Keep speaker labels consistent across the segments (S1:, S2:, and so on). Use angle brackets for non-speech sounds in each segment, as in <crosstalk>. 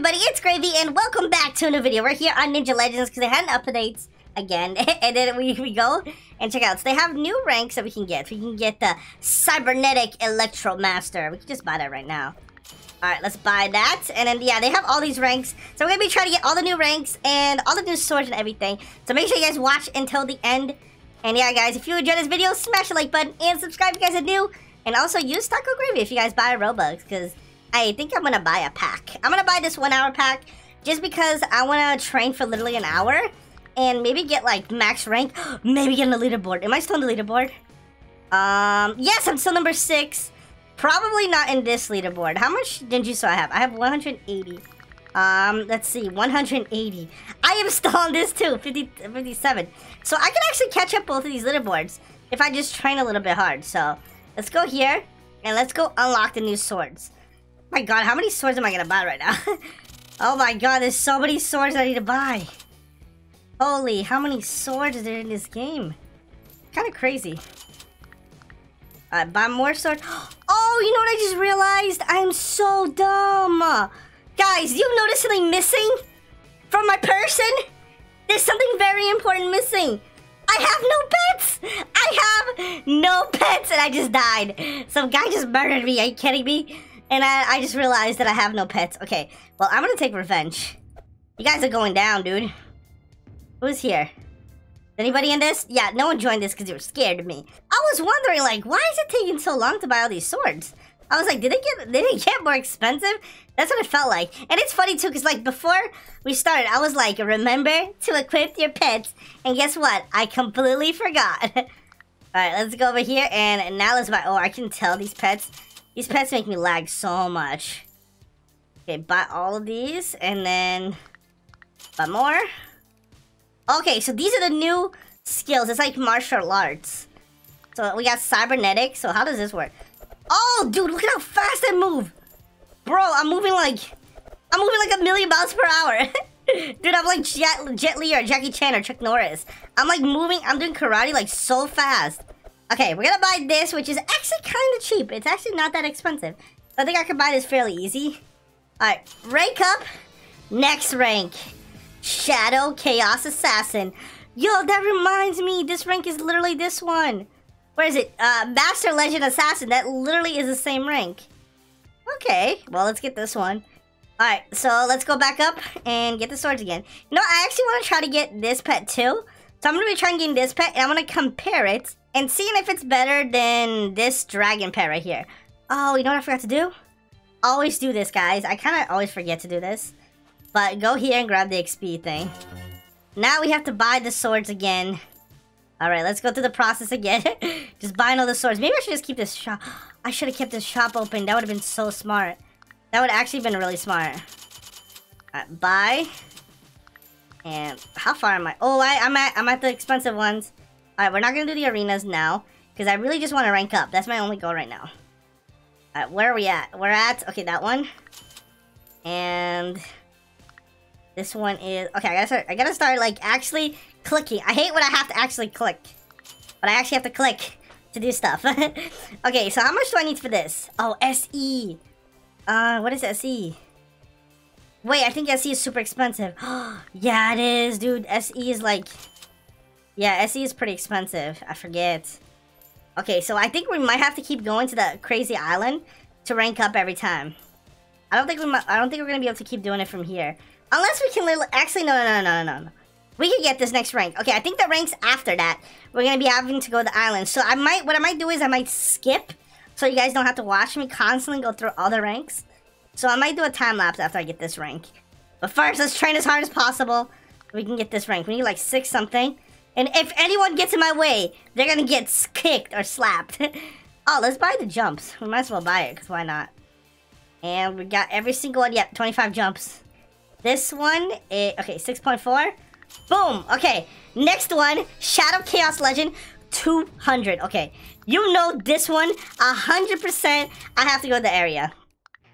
S1: everybody, it's Gravy, and welcome back to a new video. We're here on Ninja Legends because they had an update again, <laughs> and then we, we go and check out. So they have new ranks that we can get. We can get the Cybernetic Electro Master. We can just buy that right now. Alright, let's buy that. And then, yeah, they have all these ranks. So we're going to be trying to get all the new ranks and all the new swords and everything. So make sure you guys watch until the end. And yeah, guys, if you enjoyed this video, smash the like button and subscribe if you guys are new. And also use Taco Gravy if you guys buy Robux, because I think I'm to buy a pack. I'm to buy this one hour pack just because I want to train for literally an hour and maybe get like max rank. <gasps> maybe get on the leaderboard. Am I still on the leaderboard? Um, yes, I'm still number six. Probably not in this leaderboard. How much ninjutsu I have? I have 180. Um, let's see, 180. I am still on this too, 50, 57. So I can actually catch up both of these leaderboards if I just train a little bit hard. So let's go here and let's go unlock the new swords. My god, how many swords am I gonna buy right now? <laughs> oh my god, there's so many swords I need to buy. Holy, how many swords are there in this game? Kind of crazy. Alright, buy more swords. <gasps> Oh, you know what I just realized? I'm so dumb. Guys, you notice something missing from my person? There's something very important missing. I have no pets! I have no pets and I just died. Some guy just murdered me. Are you kidding me? And I, I just realized that I have no pets. Okay, well, I'm gonna take revenge. You guys are going down, dude. Who's here? Anybody in this? Yeah, no one joined this because they were scared of me. I was wondering, like, why is it taking so long to buy all these swords? I was like, did they get did they get more expensive? That's what it felt like. And it's funny too, because like before we started, I was like, remember to equip your pets. And guess what? I completely forgot. <laughs> Alright, let's go over here and now let's buy oh I can tell these pets these pets make me lag so much. Okay, buy all of these, and then buy more. Okay, so these are the new skills. It's like martial arts. So we got cybernetic. So how does this work? Oh, dude, look at how fast I move. Bro, I'm moving like... I'm moving like a million miles per hour. <laughs> dude, I'm like Jet, Jet Li or Jackie Chan or Chuck Norris. I'm like moving, I'm doing karate like so fast. Okay, we're gonna buy this, which is actually kind of cheap. It's actually not that expensive. I think I can buy this fairly easy. Alright, rank up. Next rank. Shadow Chaos Assassin. Yo, that reminds me, this rank is literally this one. Where is it? Uh, Master Legend Assassin. That literally is the same rank. Okay, well, let's get this one. Alright, so let's go back up and get the swords again. You know, I actually want to try to get this pet too. So I'm going to be trying getting this pet, and I'm going to compare it and seeing if it's better than this dragon pet right here. Oh, you know what I forgot to do? Always do this, guys. I kind of always forget to do this. But go here and grab the XP thing. Now we have to buy the swords again. Alright, let's go through the process again. <laughs> just buying all the swords. Maybe I should just keep this shop. I should have kept this shop open. That would have been so smart. That would actually been really smart. Right, buy. And how far am I? Oh, I, I'm at I'm at the expensive ones. Alright, we're not to do the arenas now. Because I really just want to rank up. That's my only goal right now. Alright, where are we at? We're at... Okay, that one. And... This one is... Okay, I gotta start... I gotta start, like, actually clicking. I hate when I have to actually click. But I actually have to click to do stuff. <laughs> okay, so how much do I need for this? Oh, SE. Uh, what is SE? Wait, I think SE is super expensive. <gasps> yeah, it is, dude. SE is like yeah, SE is pretty expensive. I forget. Okay, so I think we might have to keep going to the crazy island to rank up every time. I don't think we might, I don't think we're gonna be able to keep doing it from here. Unless we can actually no no no no no no. We can get this next rank. Okay, I think the ranks after that we're gonna be having to go to the island. So I might what I might do is I might skip so you guys don't have to watch me constantly go through all the ranks. So I might do a time lapse after I get this rank. But first, let's train as hard as possible. We can get this rank. We need like six something. And if anyone gets in my way, they're gonna get kicked or slapped. <laughs> oh, let's buy the jumps. We might as well buy it, because why not? And we got every single one. Yep, 25 jumps. This one, is, okay, 6.4. Boom. Okay, next one, Shadow Chaos Legend, 200. Okay, you know this one, 100%, I have to go to the area.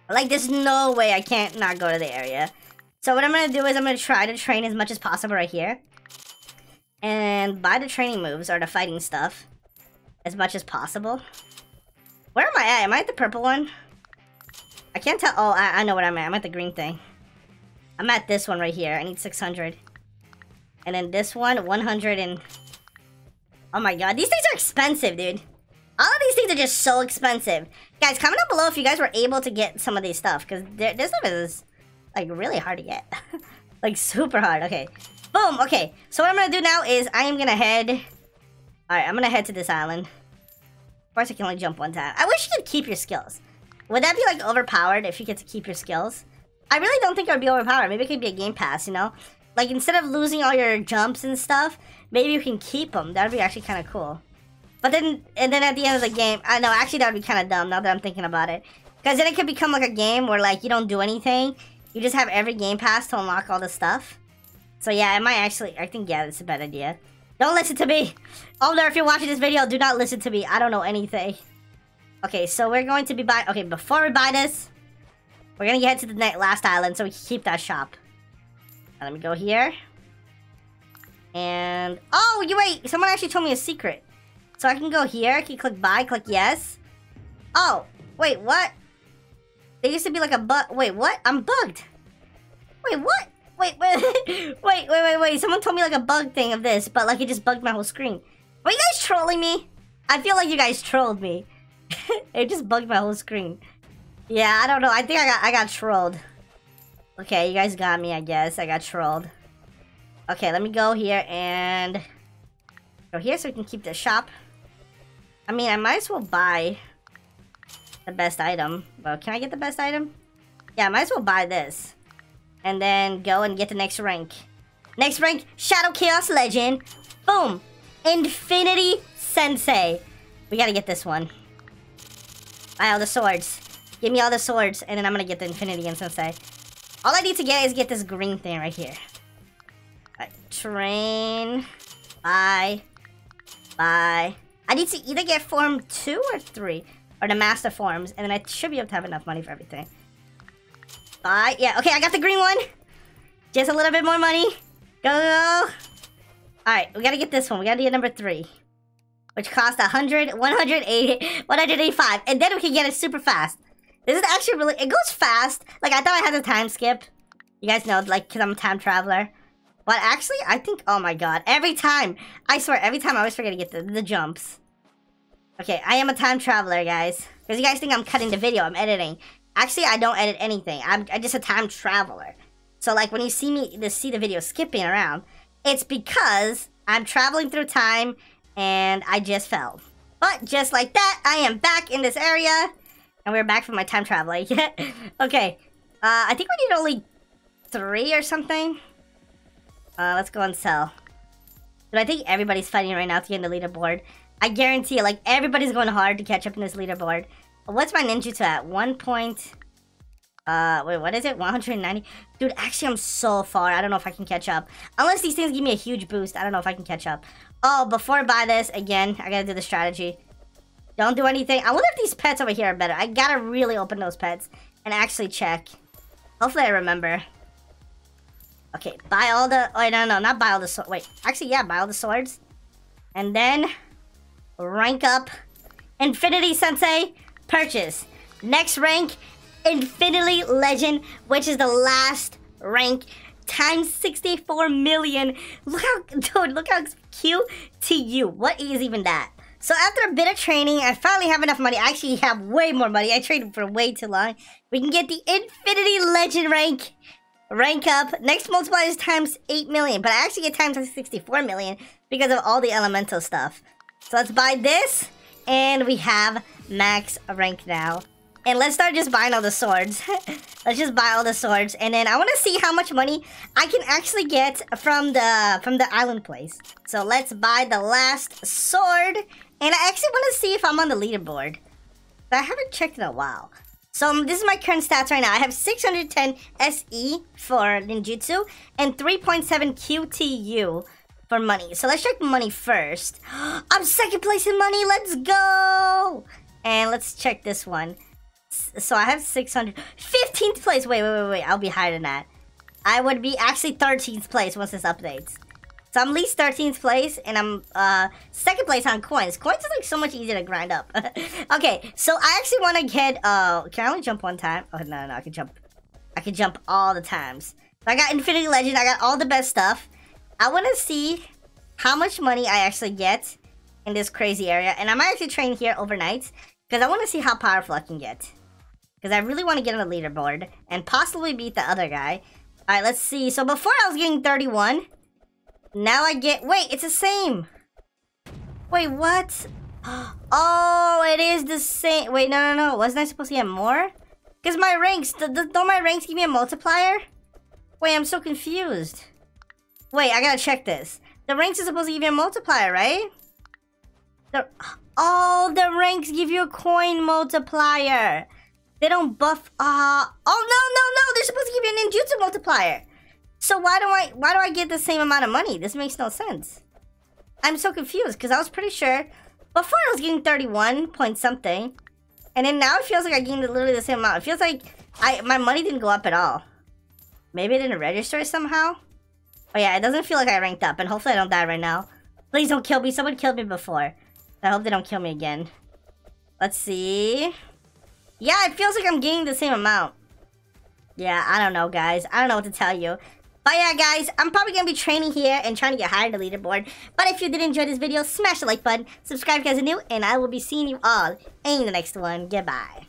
S1: Like, there's no way I can't not go to the area. So what I'm going to do is I'm going to try to train as much as possible right here and buy the training moves or the fighting stuff as much as possible. Where am I at? Am I at the purple one? I can't tell. Oh, I, I know what I'm at. I'm at the green thing. I'm at this one right here. I need 600. And then this one, 100 and... Oh my god, these things are expensive, dude. All of these things are just so expensive. Guys, comment down below if you guys were able to get some of these stuff. Because this stuff is, like, really hard to get. <laughs> like, super hard. Okay. Boom. Okay. So what I'm going to do now is I am going to head... Alright, I'm going to head to this island. Of course, I can only jump one time. I wish you could keep your skills. Would that be, like, overpowered if you get to keep your skills? I really don't think it would be overpowered. Maybe it could be a game pass, you know? Like, instead of losing all your jumps and stuff, maybe you can keep them. That would be actually kind of cool. But then, and then at the end of the game, I know, actually that would be kind of dumb now that I'm thinking about it. Because then it could become like a game where, like, you don't do anything. You just have every game pass to unlock all the stuff. So yeah, it might actually, I think, yeah, it's a bad idea. Don't listen to me! Older, if you're watching this video, do not listen to me. I don't know anything. Okay, so we're going to be buying, okay, before we buy this, we're gonna get to the last island so we can keep that shop. Let me go here. And, oh, you wait, someone actually told me a secret. So I can go here, I can click buy, click yes. Oh, wait, what? There used to be like a bug, wait, what? I'm bugged. Wait, what? Wait, <laughs> wait, wait, wait, wait, wait. Someone told me like a bug thing of this, but like it just bugged my whole screen. Are you guys trolling me? I feel like you guys trolled me. <laughs> it just bugged my whole screen. Yeah, I don't know. I think I got I got trolled. Okay, you guys got me, I guess. I got trolled. Okay, let me go here and go here so we can keep the shop. I mean, I might as well buy the best item. Well, can I get the best item? Yeah, I might as well buy this and then go and get the next rank. Next rank, Shadow Chaos Legend. Boom. Infinity Sensei. We gotta get this one. Buy all the swords. Give me all the swords, and then I'm gonna get the Infinity and Sensei. All I need to get is get this green thing right here. Train. Buy. Buy. I need to either get form 2 or 3. Or the master forms, and then I should be able to have enough money for everything. Bye. Yeah, okay, I got the green one. Just a little bit more money. Go, go. Alright, we gotta get this one. We gotta get number three. Which costs 100, 180, 185. And then we can get it super fast. This is actually really... It goes fast. Like, I thought I had a time skip. You guys know, like, because I'm a time traveler. But actually, I think... Oh, my God. Every time. I swear, every time I always forget to get the, the jumps. Okay, I am a time traveler, guys. Because you guys think I'm cutting the video. I'm editing. Actually, I don't edit anything. I'm, I'm just a time traveler. So like when you see me to see the video skipping around, it's because I'm traveling through time and I just fell. But just like that, I am back in this area. And we're back from my time traveling. <laughs> okay. Uh, I think we need only three or something. Uh, let's go and sell. But I think everybody's fighting right now to get in the leaderboard. I guarantee you, like, everybody's going hard to catch up in this leaderboard. What's my ninjutsu at? One point... Uh, wait, what is it? 190? Dude, actually, I'm so far. I don't know if I can catch up. Unless these things give me a huge boost. I don't know if I can catch up. Oh, before I buy this, again, I gotta do the strategy. Don't do anything. I wonder if these pets over here are better. I gotta really open those pets and actually check. Hopefully I remember. Okay, buy all the... Oh, no, no, not buy all the swords. Wait, actually, yeah, buy all the swords. And then rank up Infinity Sensei purchase. Next rank, Infinity Legend, which is the last rank times 64 million. Look how, <laughs> dude, look how cute to you. What is even that? So after a bit of training, I finally have enough money. I actually have way more money. I traded for way too long. We can get the Infinity Legend rank. Rank up. Next multiplier is times 8 million. But I actually get times 64 million because of all the elemental stuff. So let's buy this. And we have max rank now. And let's start just buying all the swords. <laughs> let's just buy all the swords. And then I want to see how much money I can actually get from the from the island place. So let's buy the last sword. And I actually want to see if I'm on the leaderboard. But I haven't checked in a while. So um, this is my current stats right now. I have 610 SE for ninjutsu and 3.7 QTU for money. So let's check money first. <gasps> I'm second place in money. Let's go. And let's check this one. So I have 600. 15th place. Wait, wait, wait, wait. I'll be higher than that. I would be actually 13th place once this updates. So I'm least 13th place, and I'm uh, second place on coins. Coins is like so much easier to grind up. <laughs> okay, so I actually want to get, uh, can I only jump one time? Oh, no, no, I can jump. I can jump all the times. I got Infinity Legend. I got all the best stuff. I want to see how much money I actually get in this crazy area. And I might actually train here overnight. Because I want to see how powerful I can get. Because I really want to get on the leaderboard. And possibly beat the other guy. Alright, let's see. So before I was getting 31. Now I get... Wait, it's the same. Wait, what? <gasps> Oh, it is the same. Wait, no, no, no. Wasn't I supposed to get more? Because my ranks... don't my ranks give me a multiplier? Wait, I'm so confused. Wait, I gotta check this. The ranks are supposed to give you a multiplier, right? The, <gasps> oh, the ranks give you a coin multiplier. They don't buff. Uh, oh no, no, no! They're supposed to give you a ninjutsu multiplier. So why do I why do I get the same amount of money? This makes no sense. I'm so confused because I was pretty sure before I was getting 31 point something, and then now it feels like I gained literally the same amount. It feels like I my money didn't go up at all. Maybe it didn't register somehow. Oh yeah, it doesn't feel like I ranked up, and hopefully I don't die right now. Please don't kill me. Someone killed me before. I hope they don't kill me again. Let's see. Yeah, it feels like I'm gaining the same amount. Yeah, I don't know, guys. I don't know what to tell you. But yeah, guys, I'm probably going to be training here and trying to get higher in the leaderboard. But if you did enjoy this video, smash the like button, subscribe if you guys are new, and I will be seeing you all in the next one. Goodbye.